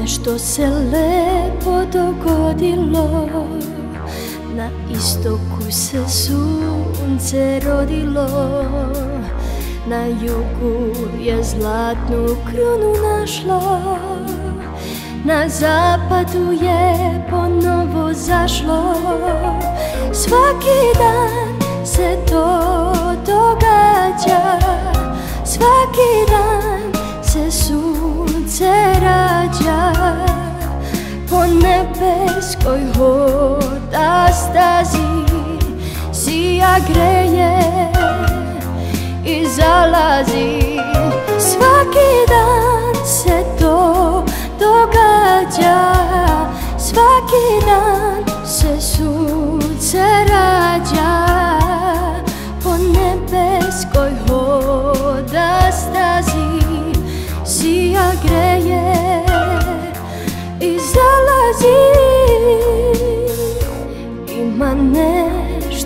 Nešto se lepo dogodilo. Na istoku se sunce rodilo. Na jugu je zlatnu krunu našlo. Na zapadu je ponovo zašlo. Svaki dan nebeskoj hoda stazi Sija greje i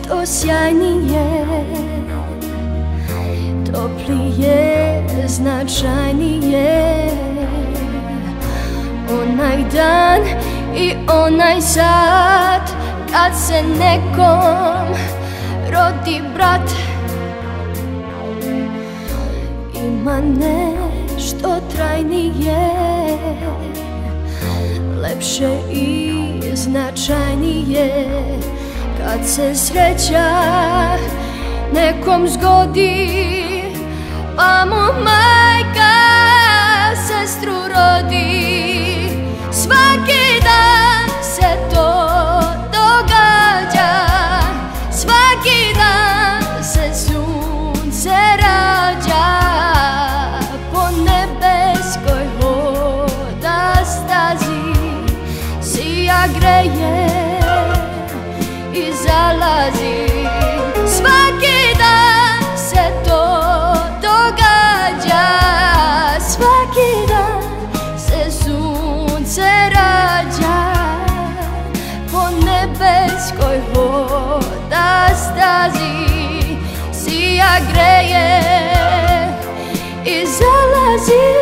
nešto sjajnije Toplije, značajnije. Onaj dan i onaj sat Kad se nekom rodi brat Ima nešto trajnije Lepše i značajnije Kad se sreća nekom zgodi Pa mu majka sestru rodi Svaki dan se to događa. Svaki dan se sunce rađa Po nebeskoj hoda stazi Sija greje odlazi Svaki dan se to događa. Svaki dan se sunce rađa. Po nebeskoj voda stazi Sija greje i zalazi.